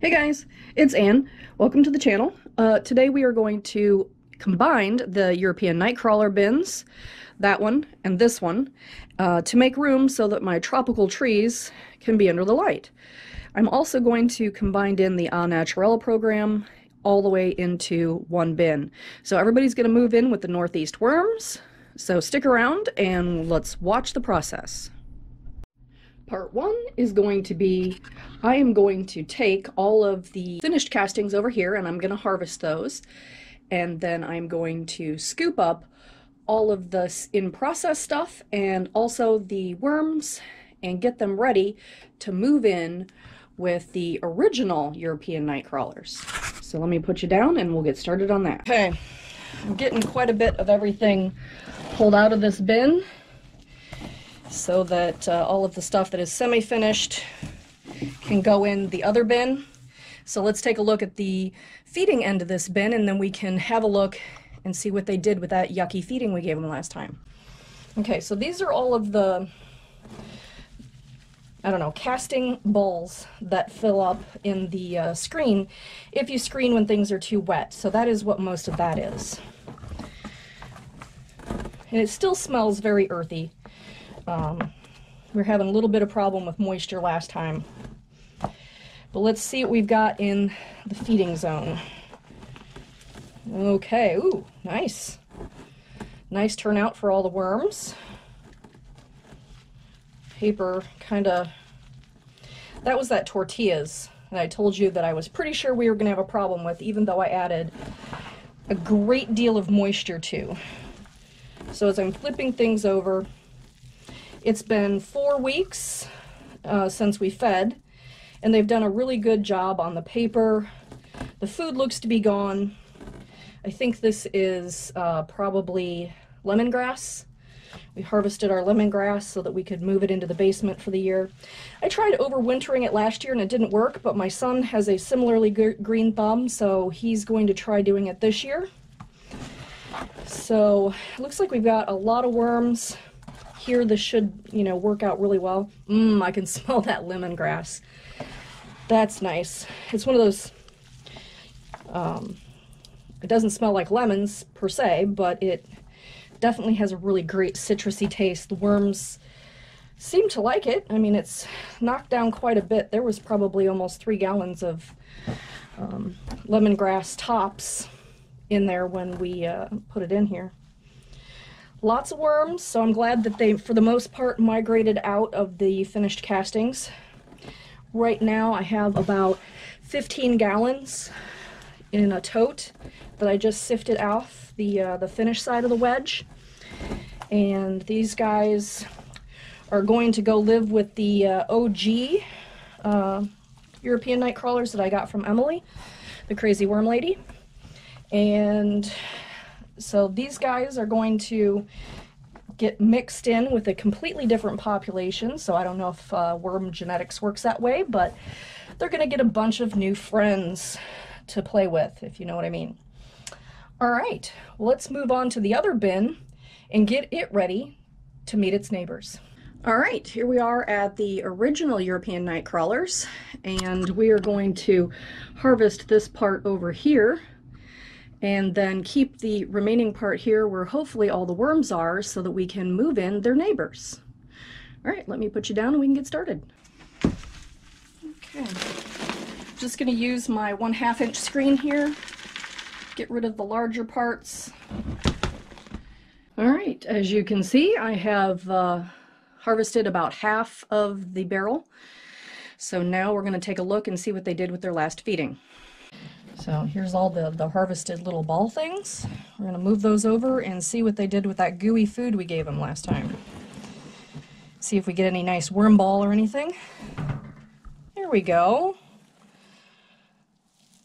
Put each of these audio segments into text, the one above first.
Hey guys, it's Anne. Welcome to the channel. Uh, today we are going to combine the European Nightcrawler bins, that one and this one, uh, to make room so that my tropical trees can be under the light. I'm also going to combine in the Au Naturel program all the way into one bin. So everybody's going to move in with the Northeast worms. So stick around and let's watch the process. Part one is going to be, I am going to take all of the finished castings over here and I'm going to harvest those. And then I'm going to scoop up all of the in-process stuff and also the worms and get them ready to move in with the original European night crawlers. So let me put you down and we'll get started on that. Okay, I'm getting quite a bit of everything pulled out of this bin so that uh, all of the stuff that is semi-finished can go in the other bin. So let's take a look at the feeding end of this bin and then we can have a look and see what they did with that yucky feeding we gave them last time. Okay, so these are all of the, I don't know, casting balls that fill up in the uh, screen if you screen when things are too wet. So that is what most of that is. And it still smells very earthy. Um, we are having a little bit of problem with moisture last time. But let's see what we've got in the feeding zone. Okay, ooh, nice. Nice turnout for all the worms. Paper kind of... That was that tortillas that I told you that I was pretty sure we were going to have a problem with, even though I added a great deal of moisture to. So as I'm flipping things over, it's been four weeks uh, since we fed, and they've done a really good job on the paper. The food looks to be gone. I think this is uh, probably lemongrass. We harvested our lemongrass so that we could move it into the basement for the year. I tried overwintering it last year and it didn't work, but my son has a similarly good green thumb, so he's going to try doing it this year. So, it looks like we've got a lot of worms here this should, you know, work out really well. Mmm, I can smell that lemongrass. That's nice. It's one of those, um, it doesn't smell like lemons per se, but it definitely has a really great citrusy taste. The worms seem to like it. I mean, it's knocked down quite a bit. There was probably almost three gallons of um, lemongrass tops in there when we uh, put it in here lots of worms, so I'm glad that they, for the most part, migrated out of the finished castings. Right now I have about 15 gallons in a tote that I just sifted off the, uh, the finished side of the wedge. And these guys are going to go live with the uh, OG uh, European night crawlers that I got from Emily, the crazy worm lady. And so these guys are going to get mixed in with a completely different population. So I don't know if uh, worm genetics works that way, but they're going to get a bunch of new friends to play with, if you know what I mean. All right, let's move on to the other bin and get it ready to meet its neighbors. All right, here we are at the original European night crawlers, and we are going to harvest this part over here and then keep the remaining part here where hopefully all the worms are so that we can move in their neighbors. All right, let me put you down and we can get started. Okay, just gonna use my one half inch screen here, get rid of the larger parts. All right, as you can see, I have uh, harvested about half of the barrel. So now we're gonna take a look and see what they did with their last feeding. So here's all the, the harvested little ball things. We're going to move those over and see what they did with that gooey food we gave them last time. See if we get any nice worm ball or anything. There we go.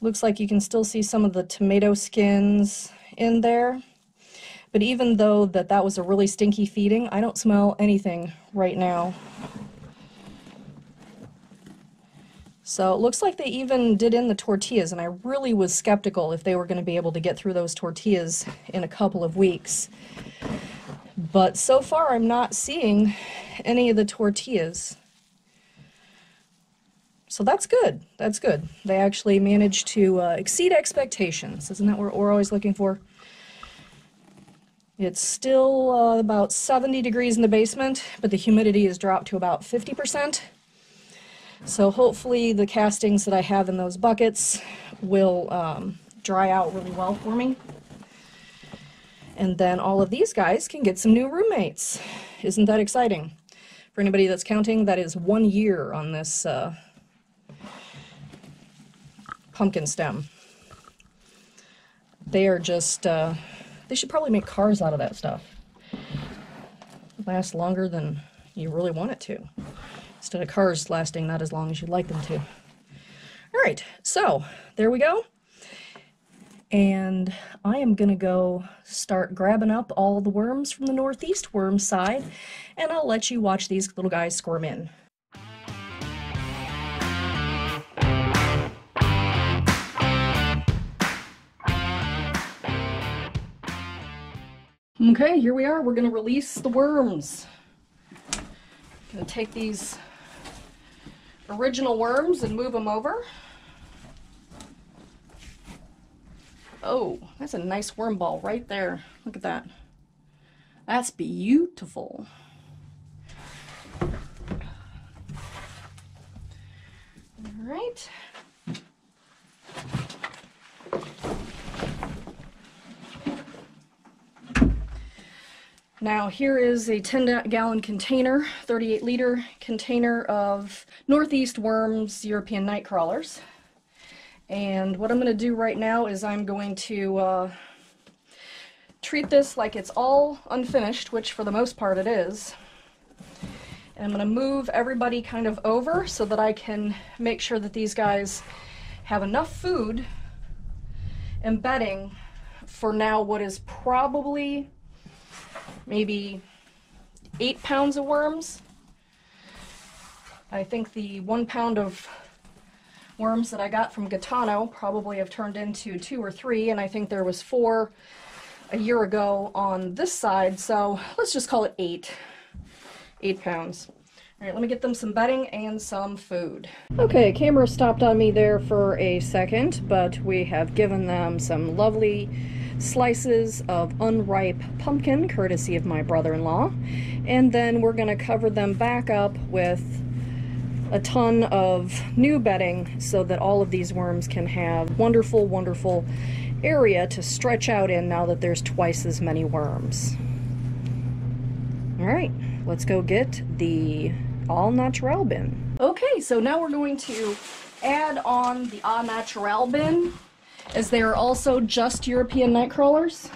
Looks like you can still see some of the tomato skins in there. But even though that that was a really stinky feeding, I don't smell anything right now. So it looks like they even did in the tortillas, and I really was skeptical if they were going to be able to get through those tortillas in a couple of weeks. But so far I'm not seeing any of the tortillas. So that's good. That's good. They actually managed to uh, exceed expectations. Isn't that what we're always looking for? It's still uh, about 70 degrees in the basement, but the humidity has dropped to about 50%. So hopefully the castings that I have in those buckets will um, dry out really well for me. And then all of these guys can get some new roommates. Isn't that exciting? For anybody that's counting, that is one year on this uh, pumpkin stem. They are just, uh, they should probably make cars out of that stuff. Last longer than you really want it to. Instead of cars lasting not as long as you'd like them to. All right, so there we go. And I am going to go start grabbing up all the worms from the northeast worm side, and I'll let you watch these little guys squirm in. Okay, here we are. We're going to release the worms. Going to take these original worms and move them over. Oh, that's a nice worm ball right there. Look at that. That's beautiful. All right. Now here is a 10 gallon container, 38 liter container of Northeast Worms European night crawlers. And what I'm going to do right now is I'm going to uh, treat this like it's all unfinished, which for the most part it is. And I'm going to move everybody kind of over so that I can make sure that these guys have enough food and bedding for now what is probably maybe eight pounds of worms. I think the one pound of worms that I got from Gaetano probably have turned into two or three, and I think there was four a year ago on this side, so let's just call it eight. Eight pounds. All right, let me get them some bedding and some food. Okay, camera stopped on me there for a second, but we have given them some lovely slices of unripe pumpkin, courtesy of my brother-in-law. And then we're going to cover them back up with a ton of new bedding so that all of these worms can have wonderful, wonderful area to stretch out in now that there's twice as many worms. All right, let's go get the all natural bin. Okay, so now we're going to add on the all natural bin as they are also just European night crawlers.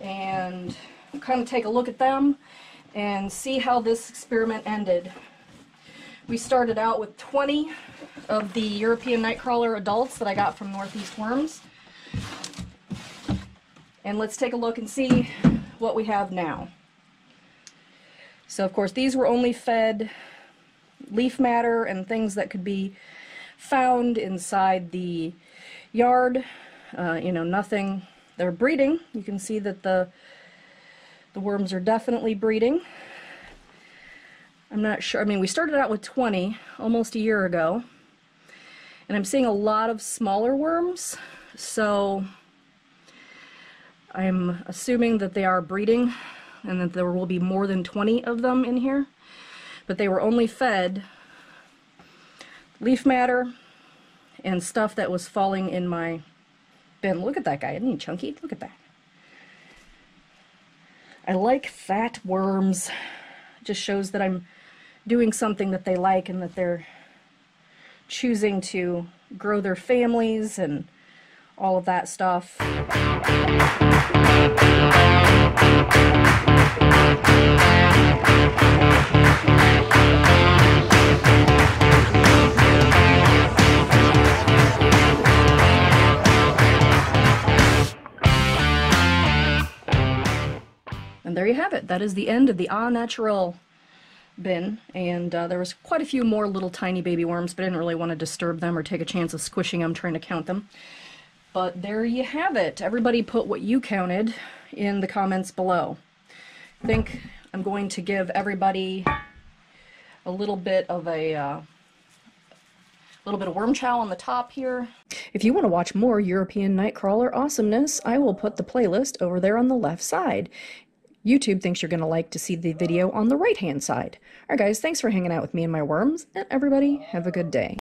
And kind of take a look at them and see how this experiment ended. We started out with 20 of the European Nightcrawler adults that I got from Northeast Worms. And let's take a look and see what we have now. So of course these were only fed leaf matter and things that could be found inside the yard. Uh, you know, nothing, they're breeding. You can see that the, the worms are definitely breeding. I'm not sure, I mean, we started out with 20 almost a year ago, and I'm seeing a lot of smaller worms, so I'm assuming that they are breeding and that there will be more than 20 of them in here, but they were only fed leaf matter and stuff that was falling in my bin. Look at that guy, isn't he chunky? Look at that. I like fat worms. Just shows that I'm doing something that they like and that they're choosing to grow their families and all of that stuff. And there you have it. That is the end of the Ah Natural bin, and uh, there was quite a few more little tiny baby worms, but I didn't really want to disturb them or take a chance of squishing them trying to count them. But there you have it. Everybody put what you counted in the comments below. I think I'm going to give everybody a little bit of a, uh, little bit of worm chow on the top here. If you want to watch more European Nightcrawler awesomeness, I will put the playlist over there on the left side. YouTube thinks you're going to like to see the video on the right hand side. Alright guys, thanks for hanging out with me and my worms, and everybody have a good day.